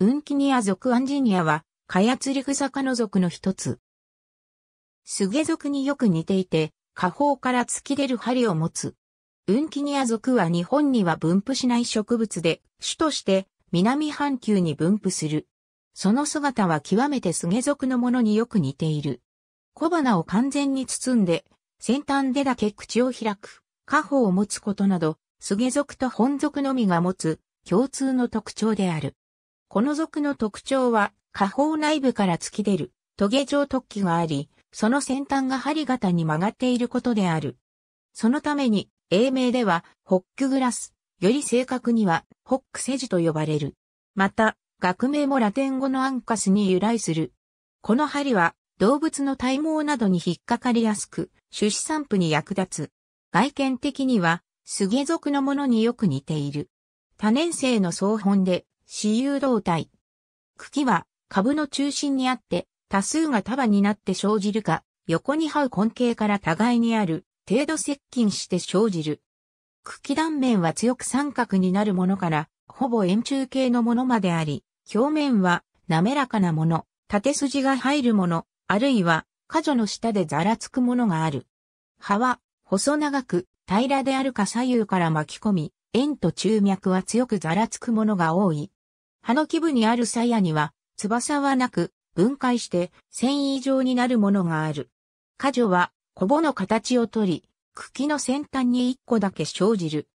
ウンキニア属アンジニアは、カヤツリグサ科の属の一つ。スゲ属によく似ていて、下方から突き出る針を持つ。ウンキニア属は日本には分布しない植物で、種として南半球に分布する。その姿は極めてスゲ属のものによく似ている。小花を完全に包んで、先端でだけ口を開く、下方を持つことなど、スゲ属と本属のみが持つ共通の特徴である。この属の特徴は、下方内部から突き出る、トゲ状突起があり、その先端が針型に曲がっていることである。そのために、英名では、ホックグラス、より正確には、ホックセジと呼ばれる。また、学名もラテン語のアンカスに由来する。この針は、動物の体毛などに引っかかりやすく、種子散布に役立つ。外見的には、スゲ属のものによく似ている。多年生の総本で、私有動体。茎は株の中心にあって、多数が束になって生じるか、横に這う根茎から互いにある、程度接近して生じる。茎断面は強く三角になるものから、ほぼ円柱形のものまであり、表面は滑らかなもの、縦筋が入るもの、あるいは、果樹の下でざらつくものがある。葉は、細長く、平らであるか左右から巻き込み、円と中脈は強くざらつくものが多い。葉の基部にある鞘には、翼はなく、分解して繊維状になるものがある。果樹は、小母の形をとり、茎の先端に一個だけ生じる。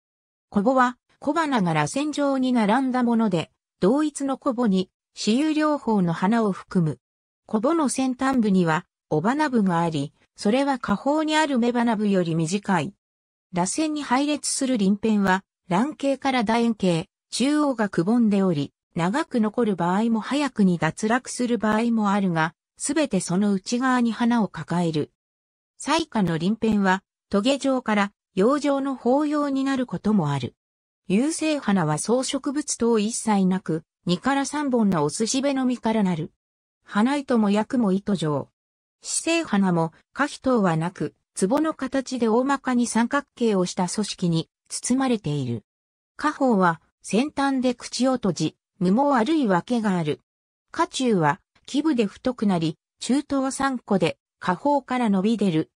小母は、小花が螺旋状に並んだもので、同一の小母に、私有両方の花を含む。小母の先端部には、尾花部があり、それは下方にある目花部より短い。螺旋に配列する鱗片は、卵形から楕円形、中央がくぼんでおり、長く残る場合も早くに脱落する場合もあるが、すべてその内側に花を抱える。彩花の鱗片は、トゲ状から葉状の包葉になることもある。有性花は草植物等一切なく、2から3本のお寿司べの実からなる。花糸も薬も糸状。死生花も花皮等はなく、壺の形で大まかに三角形をした組織に包まれている。花宝は先端で口を閉じ、無毛あるいは毛がある。花中は基部で太くなり、中東三個で花宝から伸び出る。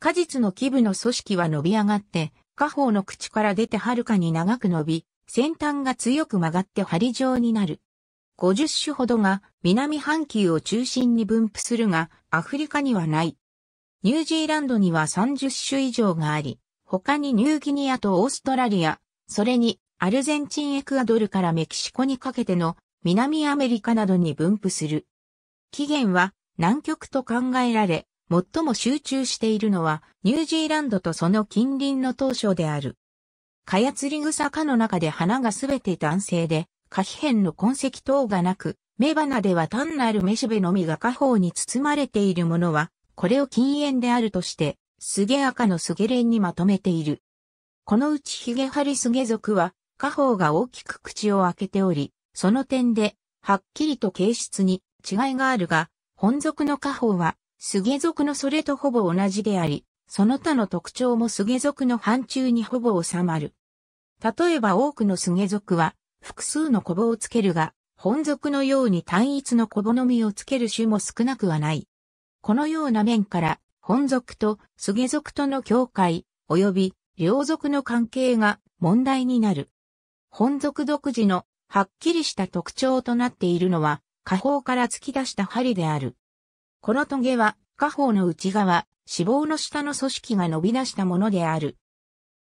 果実の基部の組織は伸び上がって、花宝の口から出てはるかに長く伸び、先端が強く曲がって針状になる。50種ほどが南半球を中心に分布するが、アフリカにはない。ニュージーランドには30種以上があり、他にニューギニアとオーストラリア、それにアルゼンチンエクアドルからメキシコにかけての南アメリカなどに分布する。起源は南極と考えられ、最も集中しているのはニュージーランドとその近隣の当初である。カヤツリグサ科の中で花がすべて男性で、可否変の痕跡等がなく、雌花では単なる雌しべのみが下方に包まれているものは、これを禁煙であるとして、スゲ赤のスゲレンにまとめている。このうちヒゲハリスゲ属は、下方が大きく口を開けており、その点で、はっきりと形質に違いがあるが、本属の下方は、スゲ属のそれとほぼ同じであり、その他の特徴もスゲ属の範疇にほぼ収まる。例えば多くのスゲ属は、複数の小母をつけるが、本属のように単一の小母の実をつける種も少なくはない。このような面から、本属とスゲ属との境界、及び両属の関係が問題になる。本属独自のはっきりした特徴となっているのは、下方から突き出した針である。このトゲは、下方の内側、脂肪の下の組織が伸び出したものである。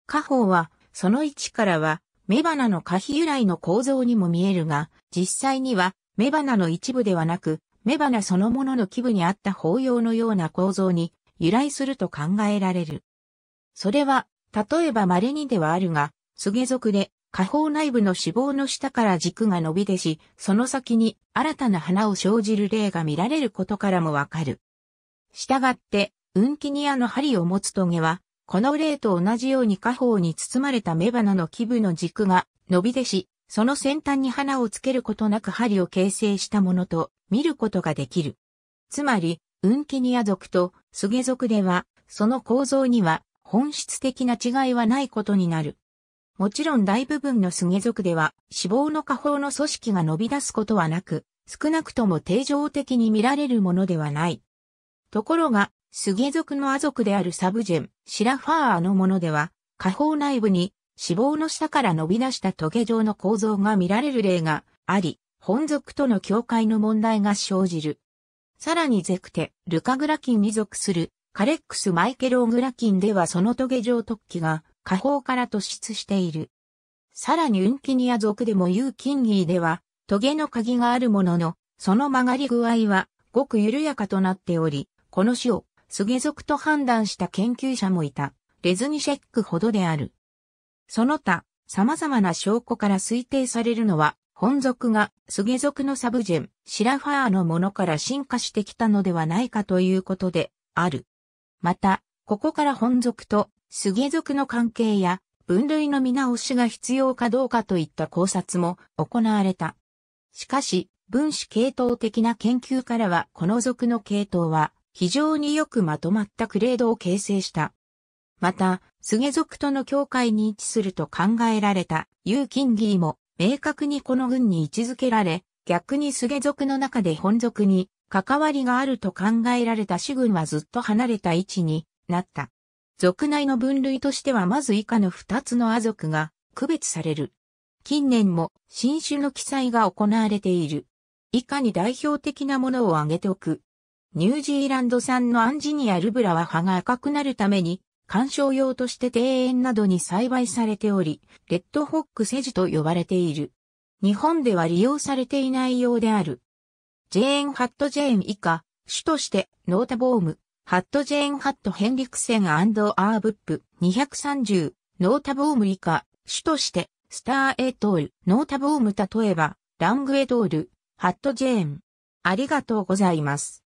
下方は、その位置からは、雌花の可否由来の構造にも見えるが、実際には雌花の一部ではなく、雌花そのものの基部にあった包葉のような構造に由来すると考えられる。それは、例えば稀にではあるが、スゲ属で下方内部の脂肪の下から軸が伸び出し、その先に新たな花を生じる例が見られることからもわかる。したがって、ウンキニアの針を持つトゲは、この例と同じように下方に包まれた雌花の基部の軸が伸び出し、その先端に花をつけることなく針を形成したものと見ることができる。つまり、ウンキニア族とスゲ族では、その構造には本質的な違いはないことになる。もちろん大部分のスゲ属では脂肪の下方の組織が伸び出すことはなく、少なくとも定常的に見られるものではない。ところが、スゲ属の亜属である subgen. Psyllophora のものでは、下方内部に脂肪の下から伸び出したトゲ状の構造が見られる例があり、本属との境界の問題が生じる。さらに sect. Leucoglochin に属する Carex microglochin ではそのトゲ状突起が下方から突出している。さらにウンキニア属でも U. kingii ではトゲの鍵があるものの、その曲がり具合はごく緩やかとなっており、この種をスゲ属と判断した研究者もいた、レズニシェックほどである。その他、様々な証拠から推定されるのは、本属がスゲ属の subgen. Psyllophora のものから進化してきたのではないかということである。また、ここから本属とスゲ属の関係や分類の見直しが必要かどうかといった考察も行われた。しかし、分子系統的な研究からはこの属の系統は非常によくまとまったクレードを形成した。また、スゲ族との境界に位置すると考えられたユーキンギーも明確にこの軍に位置づけられ、逆にスゲ族の中で本族に関わりがあると考えられた主軍はずっと離れた位置になった。族内の分類としてはまず以下の二つのア族が区別される。近年も新種の記載が行われている。以下に代表的なものを挙げておく。ニュージーランド産のアンジニアルブラは葉が赤くなるために観賞用として庭園などに栽培されており、レッドホックセジと呼ばれている。日本では利用されていないようである。ジェーン・ハット・ジェーン以下、主としてノータボーム、ハット・ジェーン・ハット・ヘンリクセンアーブップ230、ノータボーム以下、主としてスター・エトール、ノータボーム例えば、ラングエトール、ハット・ジェーン。ありがとうございます。